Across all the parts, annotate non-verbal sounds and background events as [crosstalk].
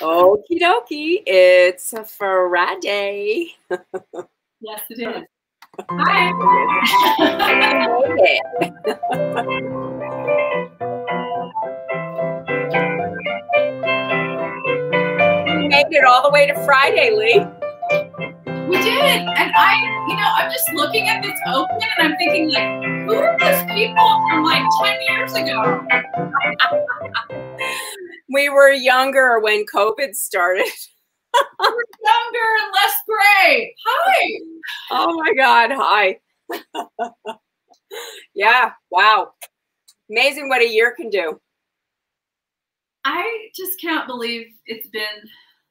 Okie dokie. It's a Friday. yes, it is. Hi. made it all the way to Friday, Lee. We did. And I, you know, I'm just looking at this open and I'm thinking, like, who are those people from like 10 years ago? [laughs] we were younger when COVID started. [laughs] we were younger and less gray. Hi. Oh my God. Hi. [laughs] yeah. Wow. Amazing what a year can do. I just can't believe it's been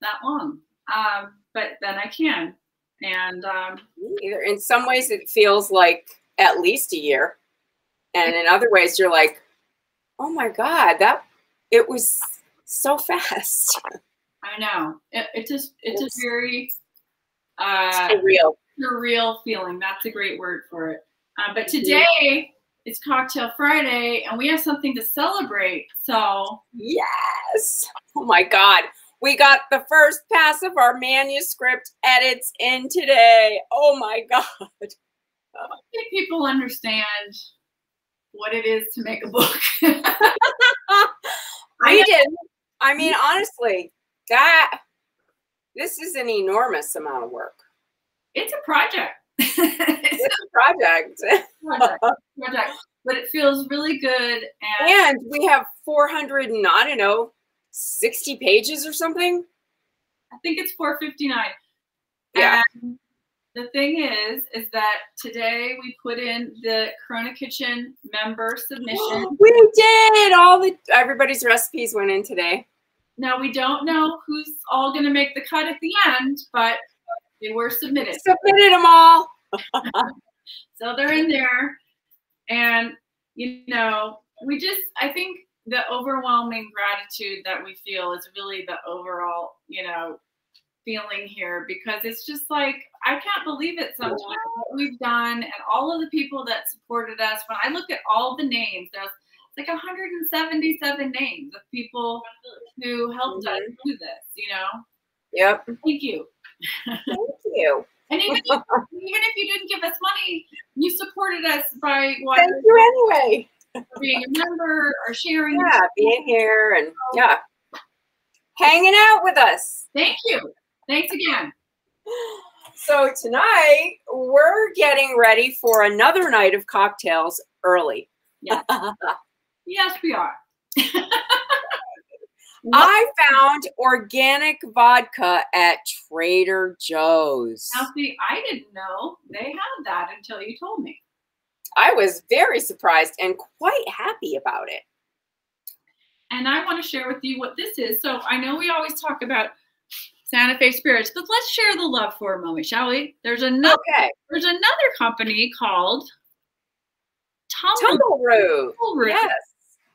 that long. Um, but then I can. And um, either in some ways it feels like at least a year, and in other ways you're like, oh my god, that it was so fast. [laughs] I know. It, it just it's, it's a very uh, surreal surreal feeling. That's a great word for it. Uh, but today it's Cocktail Friday, and we have something to celebrate. So yes, oh my god, we got the first pass of our manuscript edits in today. Oh my [laughs] God. I think people understand what it is to make a book. [laughs] I did. I mean, honestly, that this is an enormous amount of work. It's a project. [laughs] it's a project. project. project. But it feels really good. And, and we have 400 and I don't know, 60 pages or something. I think it's 459. Yeah. And the thing is, is that today we put in the Corona Kitchen member submission. [gasps] we did. All the everybody's recipes went in today. Now we don't know who's all going to make the cut at the end, but they were submitted. Submitted them all. [laughs] [laughs] so they're in there, and you know, we just I think the overwhelming gratitude that we feel is really the overall, you know, feeling here because it's just like I can't believe it sometimes what we've done and all of the people that supported us. When I look at all the names, there's like 177 names of people who helped mm-hmm. us do this, you know? Yep. Thank you. Thank you. [laughs] and even if, even if you didn't give us money, you supported us by what? Thank you anyway being a member or sharing. Yeah, being here and yeah, hanging out with us. Thank you. Thanks again. So tonight we're getting ready for another night of cocktails early. Yeah. [laughs] yes, we are. [laughs] I found organic vodka at Trader Joe's. Now, see, I didn't know they had that until you told me. I was very surprised and quite happy about it. And I want to share with you what this is. So I know we always talk about Santa Fe Spirits, but let's share the love for a moment, shall we? There's another okay. there's another company called Tumble, Tumbleroo. Tumbleroo. Yes.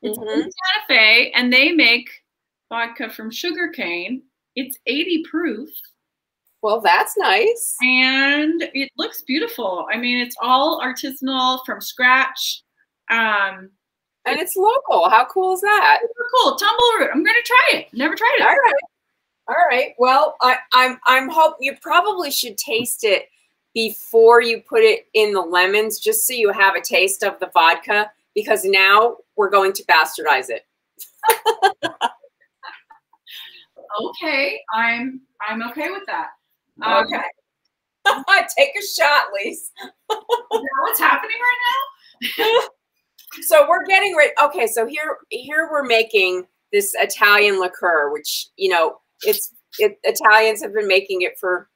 It's mm-hmm. in Santa Fe, and they make vodka from sugarcane. It's 80 proof. Well, that's nice. And it looks beautiful. I mean, it's all artisanal from scratch. Um, and it's local. How cool is that? Super cool. Tumbleroot. I'm gonna try it. Never tried it. All right. All right. Well, I, I'm I'm hope you probably should taste it before you put it in the lemons, just so you have a taste of the vodka. Because now we're going to bastardize it. [laughs] okay, I'm I'm okay with that. Um, okay. [laughs] Take a shot, Lise. [laughs] what's happening right now? so we're getting ready. Okay, so here here we're making this Italian liqueur, which you know it's it, Italians have been making it for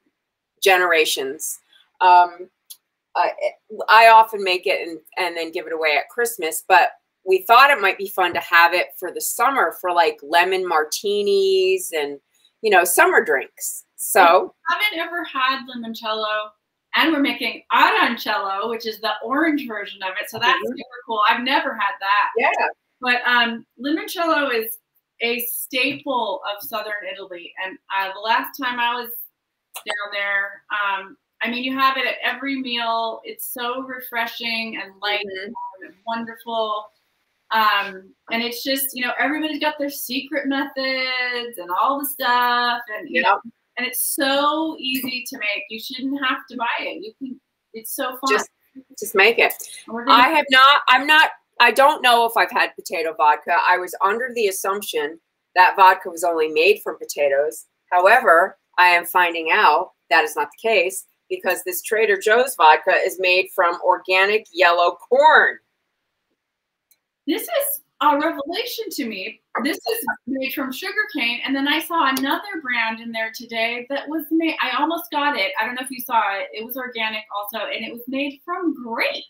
generations. Um, I, I often make it and, and then give it away at Christmas, but we thought it might be fun to have it for the summer for like lemon martinis and you know summer drinks. So I haven't ever had limoncello, and we're making arancello, which is the orange version of it. So that's mm-hmm. super cool. I've never had that. Yeah. But um, limoncello is a staple of southern Italy, and uh, the last time I was down there, um, I mean, you have it at every meal. It's so refreshing and light mm-hmm. and wonderful. Um, and it's just, you know, everybody's got their secret methods and all the stuff. And, you know, and it's so easy to make. You shouldn't have to buy it. You can, it's so fun. Just, just make it. I have not, I'm not, I don't know if I've had potato vodka. I was under the assumption that vodka was only made from potatoes. However, I am finding out that is not the case because this Trader Joe's vodka is made from organic yellow corn. This is a revelation to me. This is made from sugarcane. And then I saw another brand in there today that was made, I almost got it. I don't know if you saw it. It was organic also, and it was made from grapes.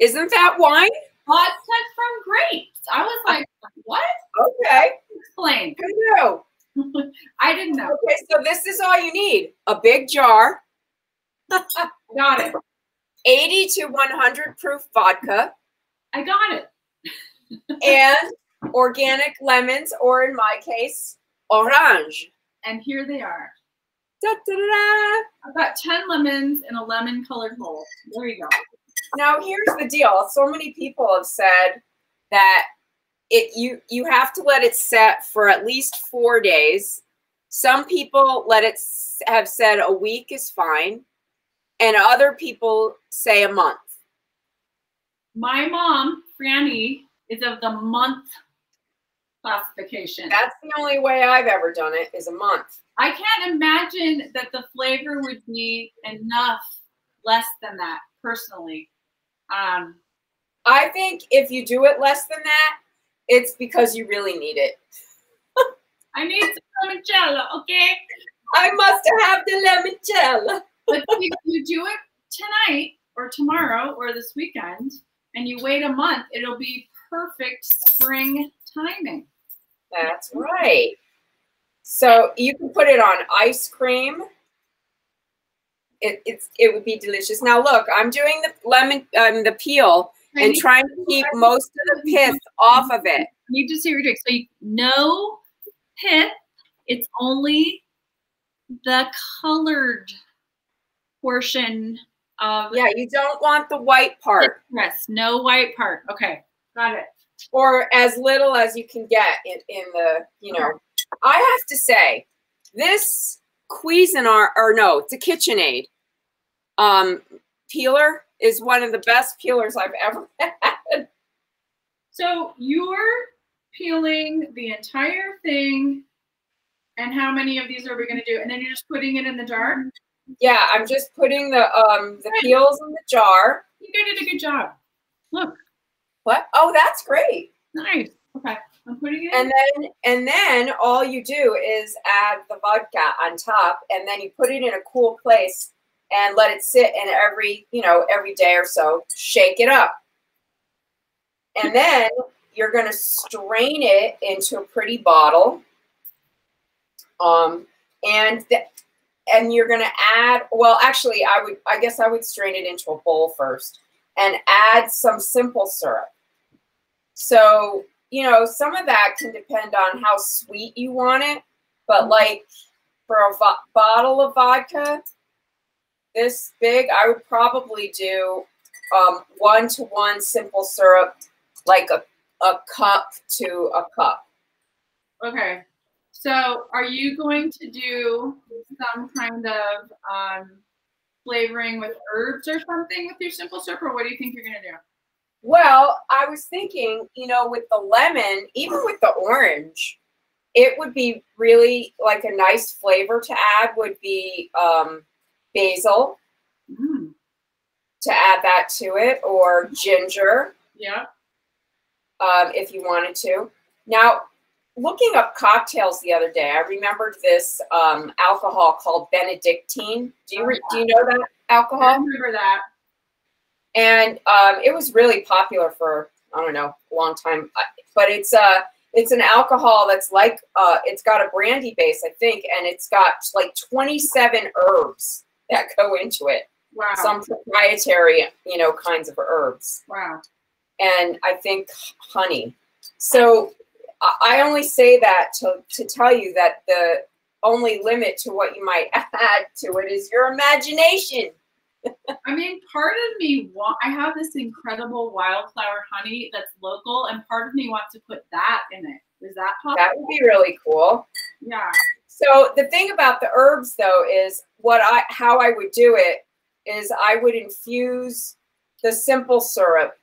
Isn't that wine? Vodka from grapes. I was like, what? Okay. Explain. Who knew? [laughs] I didn't know. Okay, so this is all you need. A big jar. [laughs] got it. 80 to 100 proof vodka. I got it. [laughs] and organic lemons, or in my case, orange. And here they are. Da, da, da, I've got 10 lemons in a lemon colored bowl. There you go. Now here's the deal. So many people have said that it you you have to let it set for at least four days. Some people let it have said a week is fine, and other people say a month. My mom, Franny, is of the month classification. That's the only way I've ever done it is a month. I can't imagine that the flavor would be enough less than that personally. Um, I think if you do it less than that, it's because you really need it. [laughs] I need some limoncello, okay? I must have the limoncello. but if you do it tonight or tomorrow or this weekend and you wait a month, it'll be perfect spring timing. That's right. So you can put it on ice cream. It, it's it would be delicious. Now look, I'm doing the lemon um, the peel and trying to keep most of the pith off of it. You just see your trick. So you, no pith. It's only the colored portion of. Yeah, you don't want the white part. Yes, no white part. Okay, got it. Or as little as you can get in, in the, you know. I have to say, this Cuisinart, or no, it's a KitchenAid um, peeler is one of the best peelers I've ever [laughs] had. So you're peeling the entire thing. And how many of these are we going to do? And then you're just putting it in the jar? Yeah, I'm just putting the um the peels in the jar. You did a good job. Look. What? Oh, that's great. Nice. Okay. I'm putting it And then and then all you do is add the vodka on top and then you put it in a cool place and let it sit and every, you know, every day or so, shake it up. And then you're going to strain it into a pretty bottle. Um, and and you're going to add, well, actually, I would, I guess I would strain it into a bowl first and add some simple syrup. So, you know, some of that can depend on how sweet you want it, but like for a bottle of vodka, this big, I would probably do um, one to one simple syrup, like a, a cup to a cup. Okay. So are you going to do some kind of um, flavoring with herbs or something with your simple syrup, or what do you think you're going to do? Well, I was thinking, you know, with the lemon, even with the orange, it would be really like a nice flavor to add would be um, basil mm. to add that to it, or ginger. Yeah. Um, if you wanted to. Now, looking up cocktails the other day, I remembered this um, alcohol called Benedictine. Do you re- do you know that alcohol? I remember that. And um, it was really popular for I don't know a long time, but it's uh it's an alcohol that's like uh, it's got a brandy base, I think, and it's got like 27 herbs that go into it. Wow. Some proprietary, you know, kinds of herbs. Wow. And I think honey. So I only say that to, to tell you that the only limit to what you might [laughs] add to it is your imagination. I mean, part of me want. I have this incredible wildflower honey that's local, and part of me wants to put that in it. Is that possible? That would be really cool. Yeah. So the thing about the herbs though is what I how I would do it is I would infuse the simple syrup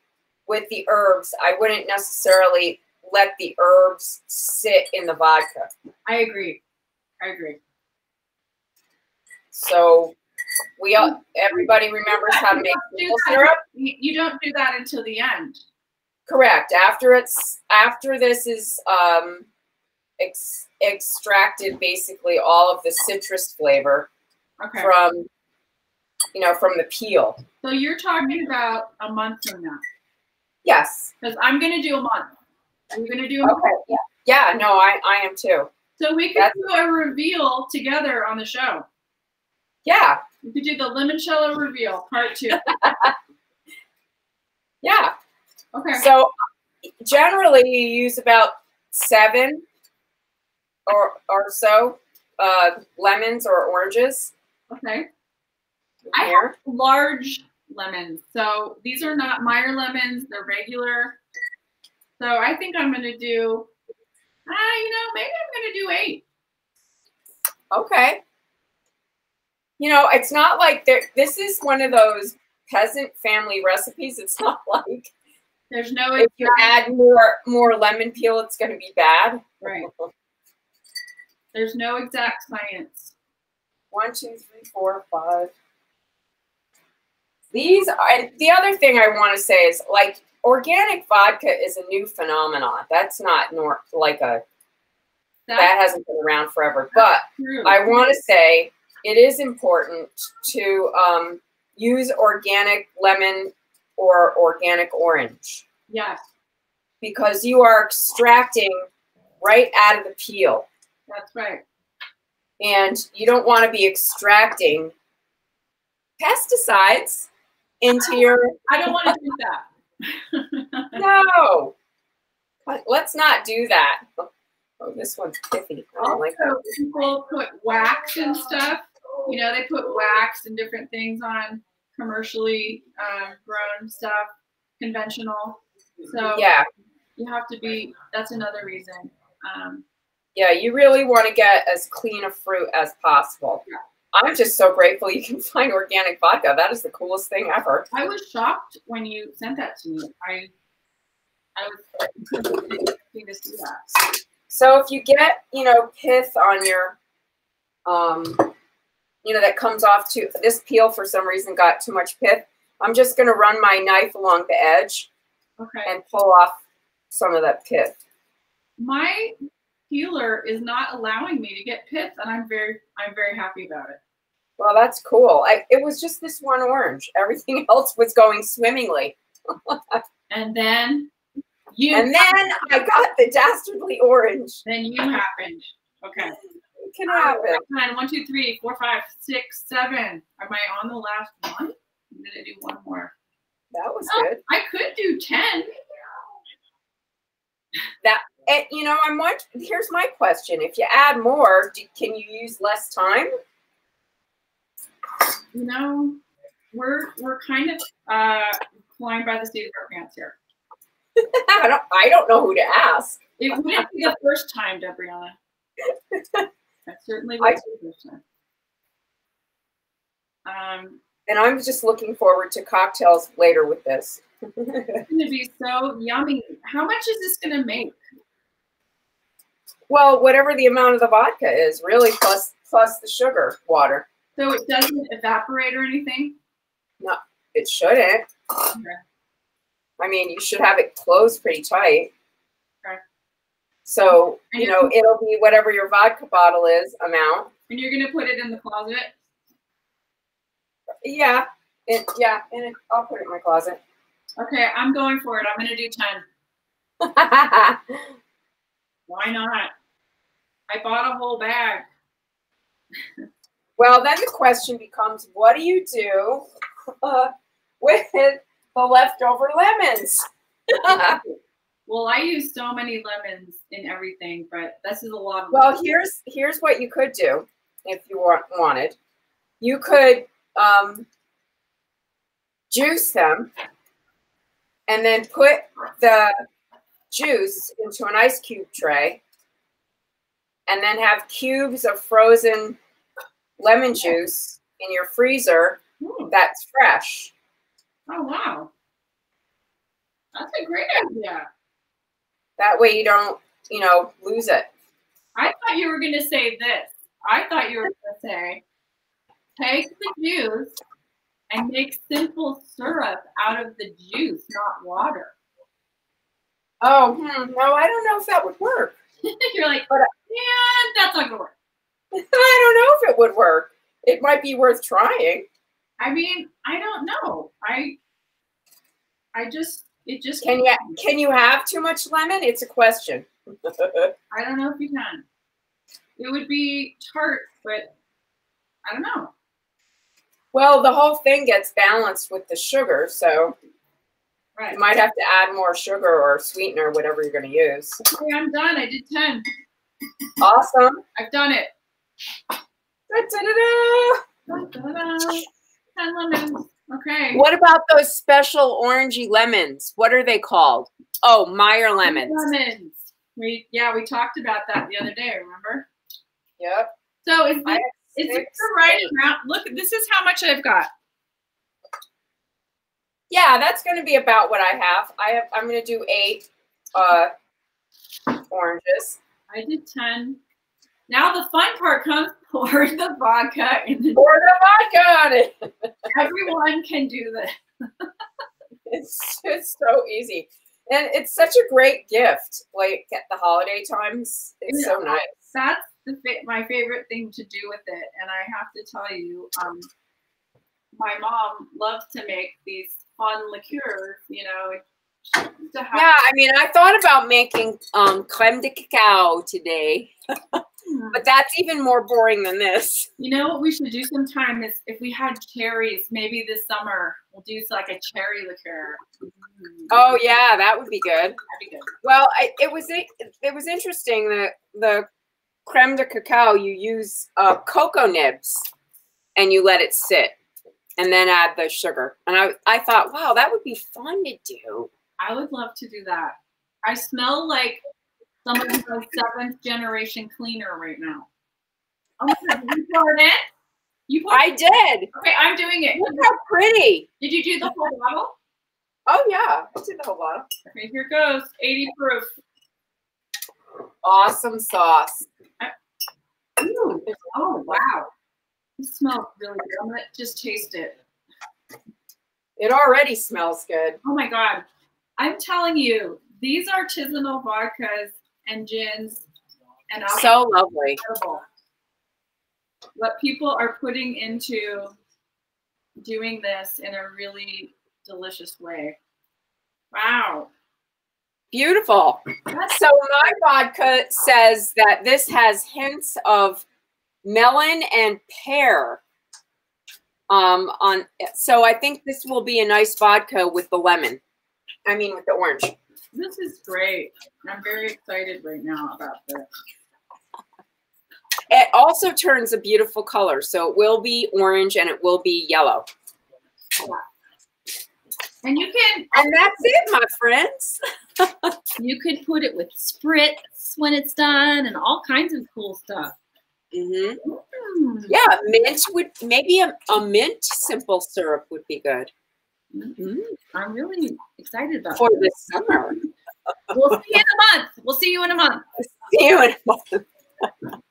with the herbs. I wouldn't necessarily let the herbs sit in the vodka. I agree. I agree. So we all everybody remembers how to make simple syrup. You don't do that until the end. Correct. After it's after this is um, ex, extracted, basically all of the citrus flavor Okay. from you know from the peel. So you're talking about a month from now, Yes. because I'm gonna do a month. I'm gonna do a month. Okay. Yeah. Yeah. No, I I am too. So we could That's- do a reveal together on the show. Yeah. We could do the limoncello reveal part two. [laughs] Yeah. Okay. So generally you use about seven or or so uh, lemons or oranges Okay. I here. Large lemons. So these are not Meyer lemons. They're regular. So I think I'm gonna do. Ah, you know, maybe I'm gonna do eight. Okay. You know, it's not like. This is one of those peasant family recipes. It's [laughs] not like There's no if you add more more lemon peel, it's going to be bad. right. There's no exact science. One, two, three, four, five. These are the other thing I want to say is like organic vodka is a new phenomenon. That's not nor like a That's that hasn't been around forever. But true. I want to say it is important to um, use organic lemon or organic orange yes, because you are extracting right out of the peel. that's right. and you don't want to be extracting pesticides into your I don't want to do that. [laughs] no let's not do that oh this one's pithy i don't like that people put wax and stuff. You know, they put wax and different things on commercially um, grown stuff, conventional. So yeah you have to be. That's another reason. Um, yeah you really want to get as clean a fruit as possible Yeah. i'm just so grateful you can [laughs] find organic vodka that is the coolest thing ever I was shocked when you sent that to me. I I was expecting to see that. So if you get, you know, pith on your, um, you know, that comes off to this peel for some reason got too much pith. I'm just going to run my knife along the edge Okay. and pull off some of that pith. My peeler is not allowing me to get pith, and I'm very I'm very happy about it. Well, that's cool. I, it was just this one orange. [laughs] Everything else was going swimmingly. And then [laughs] you And then I got the dastardly orange. then you happened. Okay. Can happen. Nine, one, two, three, four, five, six, seven. Am I on the last one? I'm gonna do one more. That was Oh, good. I could do ten. And, you know, I'm wondering, here's my question. If you add more, do, can you use less time? You know, we're we're kind of uh flying by the seat of our pants here. [laughs] I don't, I don't know who to ask. It wouldn't be the first time, Debrianna. [laughs] That certainly was. Um, And I'm just looking forward to cocktails later with this. it's gonna be so yummy. How much is this gonna make? well, whatever the amount of the vodka is, really, plus plus the sugar water. So it doesn't evaporate or anything? No, it shouldn't. I mean, you should have it closed pretty tight. So, you know, it'll be whatever your vodka bottle is amount. And you're gonna put it in the closet? Yeah. It, yeah, and it, I'll put it in my closet. Okay, I'm going for it. I'm gonna do ten. [laughs] Why not? I bought a whole bag. well, then the question becomes what do you do uh, with the leftover lemons? [laughs] Well, I use so many lemons in everything, but this is a lot of well, here's here's what you could do if you want, wanted. You could um, juice them, and then put the juice into an ice cube tray, and then have cubes of frozen lemon juice in your freezer Hmm. that's fresh. Oh wow. That's a great idea. That way you don't, you know, lose it. I thought you were going to say this. I thought you were going to say, take the juice and make simple syrup out of the juice, not water. Oh, hmm, no, I don't know if that would work. [laughs] You're like, But- yeah, that's not going to work. [laughs] I don't know if it would work. It might be worth trying. I mean, I don't know. I, I just, it just, Can you can you have too much lemon? It's a question. [laughs] I don't know if you can. It would be tart, but I don't know. well, the whole thing gets balanced with the sugar, so Right. you might have to add more sugar or sweetener, whatever you're going to use. Okay, I'm done. I did 10. Awesome. I've done it. Da-da-da-da. Da-da-da. 10 lemons. Okay. What about those special orangey lemons? What are they called? Oh, Meyer lemons. Lemons. We yeah, we talked about that the other day. Remember? Yep. So is this, is this the right amount? Look, this is how much I've got. Yeah, that's going to be about what I have. I have. I'm going to do eight uh, oranges. I did ten. Now the fun part comes: pour the vodka in the. Pour the vodka on it. Everyone can do this. It's just so easy, and it's such a great gift. Like at the holiday times, it's so nice. That's the my favorite thing to do with it, and I have to tell you, um, my mom loves to make these fun liqueurs. You know, to have. Yeah, I mean, I thought about making um, creme de cacao today, [laughs] but that's even more boring than this. You know what we should do sometime is if we had cherries, maybe this summer we'll do like a cherry liqueur. Oh yeah, that would be good. that'd be good. Well, I, it was it, it was interesting that the creme de cacao you use uh, cocoa nibs and you let it sit and then add the sugar. And I I thought, wow, that would be fun to do. I would love to do that. I smell like someone who's a seventh generation cleaner right now. Oh my god, you pour it? You poured I did. Okay, I'm doing it. Look how pretty. Did you do the whole bottle? Oh yeah, I did the whole bottle. Okay, here goes. 80 proof. Awesome sauce. Ooh, oh wow. It smells really good. I'm gonna just taste it. It already smells good. Oh my god. I'm telling you, these artisanal vodkas and gins and alcohol So lovely. What people are putting into doing this in a really delicious way. Wow. Beautiful. That's So my vodka says that this has hints of melon and pear. Um, on so I think this will be a nice vodka with the lemon. I mean with the orange. This is great. I'm very excited right now about this. It also turns a beautiful color, so it will be orange and it will be yellow. And you can And that's it, my friends. [laughs] you could put it with spritz when it's done and all kinds of cool stuff. hmm Mm. Yeah, mint would maybe a, a mint simple syrup would be good Mm. I'm really excited about for this. this summer. [laughs] We'll see you in a month. We'll see you in a month. [laughs] See you in a month. [laughs]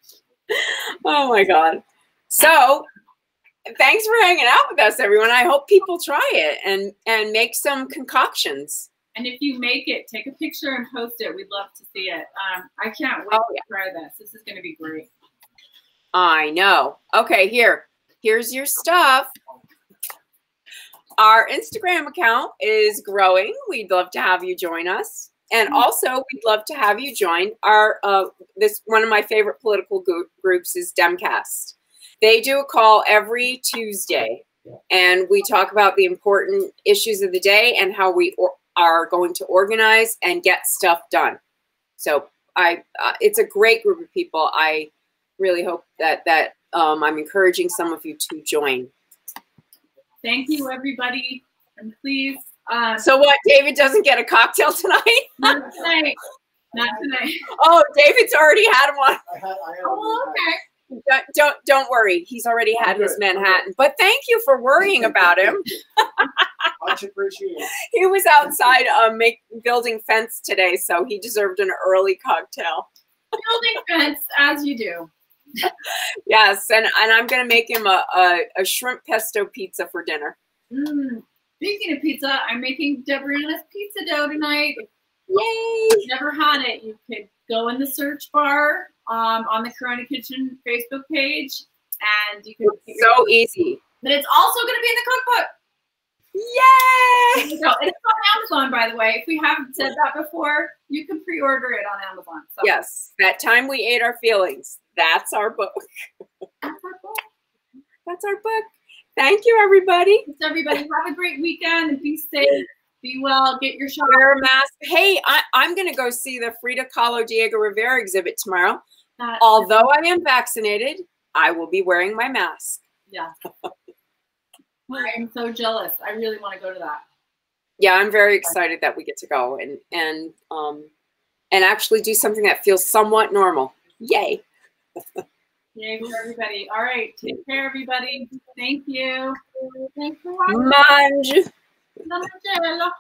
oh my god. So thanks for hanging out with us, everyone. I hope people try it and and make some concoctions. And if you make it, take a picture and post it. We'd love to see it. Um, I can't wait Oh, to try this. This is going to be great. I know. Okay, here. Here's your stuff. Our Instagram account is growing. We'd love to have you join us. And also, we'd love to have you join our uh, this one of my favorite political groups is DemCast. They do a call every Tuesday, and we talk about the important issues of the day and how we are going to organize and get stuff done. So, I uh, it's a great group of people. I really hope that that um, I'm encouraging some of you to join. Thank you, everybody. And please. Um, so what? David doesn't get a cocktail tonight? [laughs] not tonight. Not tonight. Oh, David's already had one. I had, I had Oh, okay. Don't, don't don't worry. He's already had his Manhattan. But thank you for worrying about him. [laughs] much appreciated. He was outside um, make, building fence today, so he deserved an early cocktail. Building fence as you do. [laughs] Yes, and, and I'm gonna make him a, a, a shrimp pesto pizza for dinner. Mm. Speaking of pizza, I'm making Debrianna's pizza dough tonight. Yay! You've never had it, you could go in the search bar um, on the Corona Kitchen Facebook page, and you can. It's so easy. but it's also going to be in the cookbook. Yay! So it's on Amazon, by the way. If we haven't said that before, you can pre-order it on Amazon. So Yes, that time we ate our feelings. That's our book. that's our goal. That's our book. Thank you, everybody. Thanks, everybody. Have a great weekend and be safe. Be well. Get your shot. Wear a mask. Hey, I, I'm going to go see the Frida Kahlo Diego Rivera exhibit tomorrow. Although I am vaccinated, I will be wearing my mask. yeah. I'm so jealous. I really want to go to that. Yeah, I'm very excited that we get to go and and um and actually do something that feels somewhat normal. Yay! Yay for everybody. All right. Take care, everybody. Thank you. Thanks for watching. Mange. Ciao.